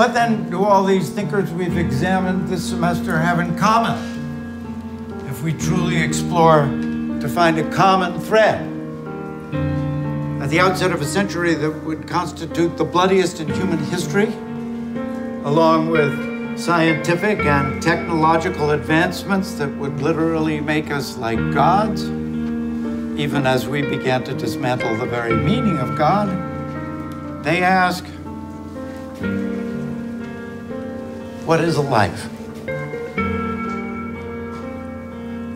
What then do all these thinkers we've examined this semester have in common? If we truly explore to find a common thread at the outset of a century that would constitute the bloodiest in human history, along with scientific and technological advancements that would literally make us like gods, even as we began to dismantle the very meaning of God, they ask, What is a life?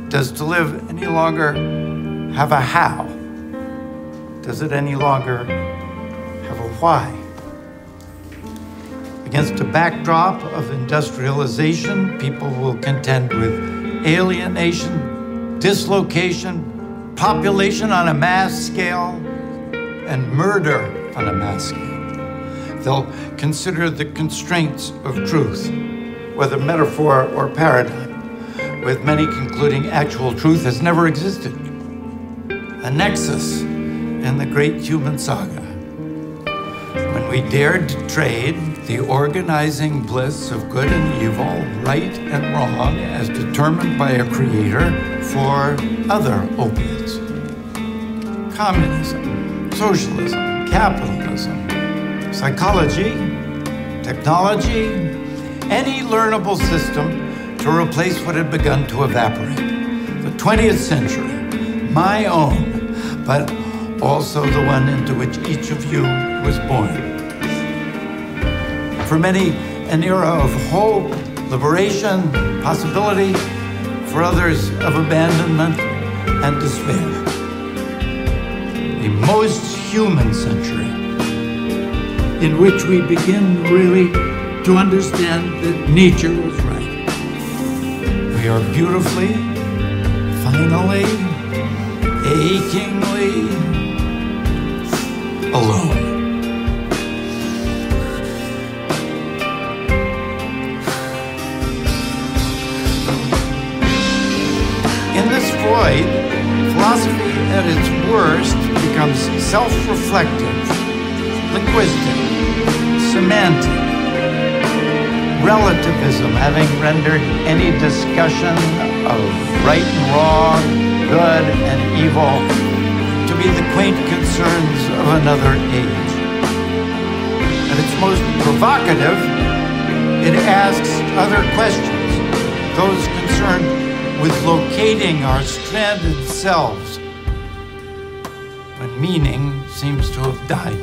Does to live any longer have a how? Does it any longer have a why? Against a backdrop of industrialization, people will contend with alienation, dislocation, population on a mass scale, and murder on a mass scale. They'll consider the constraints of truth, whether metaphor or paradigm, with many concluding actual truth has never existed. A nexus in the great human saga. When we dared to trade the organizing bliss of good and evil, right and wrong, as determined by a creator, for other opiates. Communism, socialism, capitalism, psychology, technology, any learnable system to replace what had begun to evaporate. The 20th century, my own, but also the one into which each of you was born. For many, an era of hope, liberation, possibility, for others, of abandonment and despair. The most human century in which we begin really to understand that nature was right. We are beautifully, finally, achingly alone. In this void, philosophy at its worst becomes self-reflective, linguistic, semantic, relativism, having rendered any discussion of right and wrong, good and evil, to be the quaint concerns of another age. At its most provocative, it asks other questions, those concerned with locating our stranded selves when meaning seems to have died.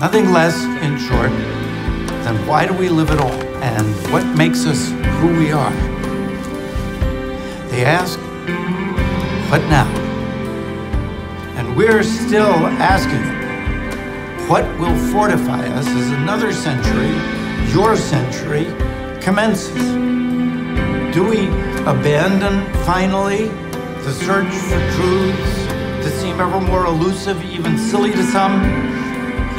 Nothing less, in short, than why do we live at all and what makes us who we are. They ask, what now? And we're still asking. What will fortify us as another century, your century, commences? Do we abandon finally the search for truths that seem ever more elusive, even silly to some?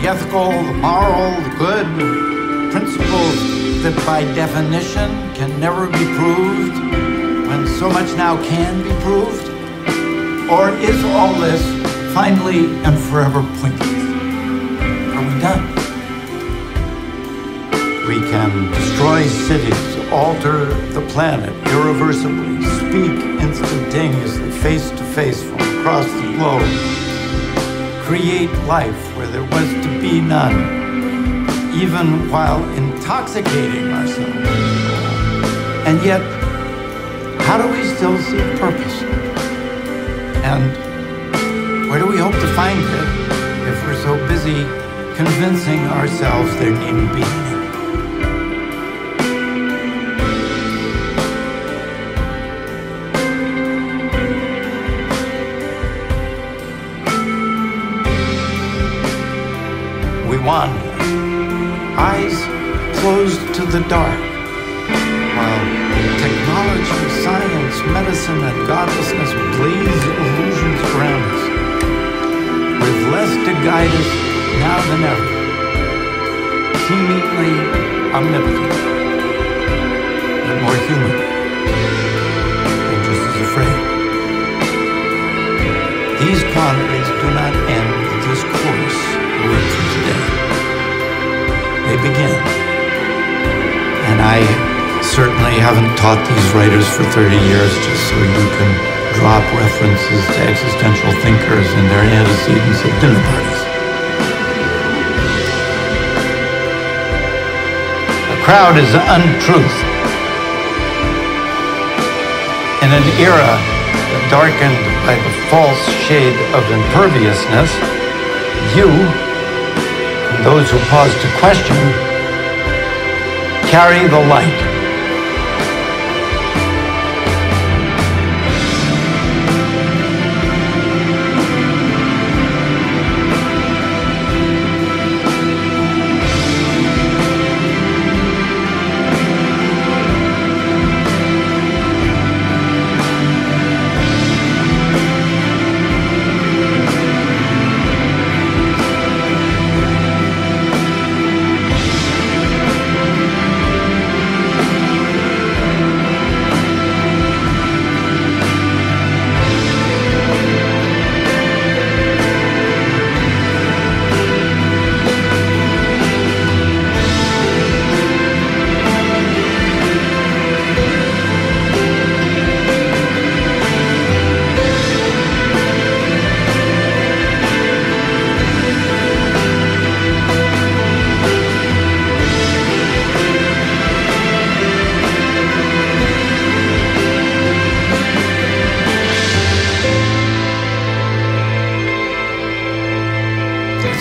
the ethical, the moral, the good, principles that by definition can never be proved when so much now can be proved? Or is all this finally and forever pointless? Are we done? We can destroy cities, alter the planet irreversibly, speak instantaneously, face to face from across the globe create life where there was to be none, even while intoxicating ourselves. And yet, how do we still see purpose? And where do we hope to find it if we're so busy convincing ourselves there needn't be any? The dark, while technology, science, medicine, and godlessness blaze illusions around us, with less to guide us now than ever, seemingly omnipotent, but more human, I certainly haven't taught these writers for 30 years just so you can drop references to existential thinkers and their antecedents at dinner parties. A crowd is untruth. In an era darkened by the false shade of imperviousness, you, and those who pause to question, carry the light.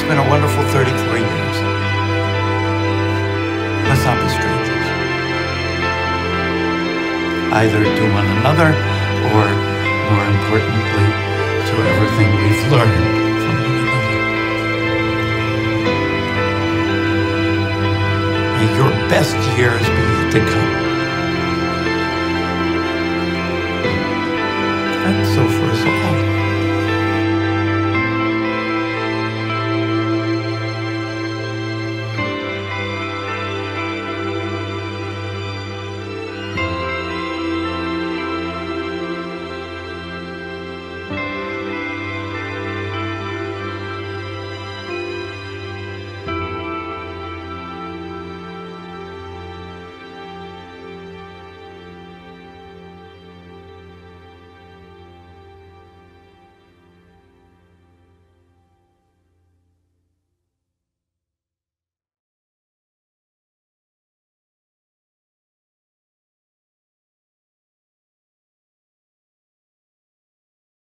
been a wonderful 34 years. Let's not be strangers. Either to one another or, more importantly, to everything we've learned from one another. May your best years be yet to come. And so for us all.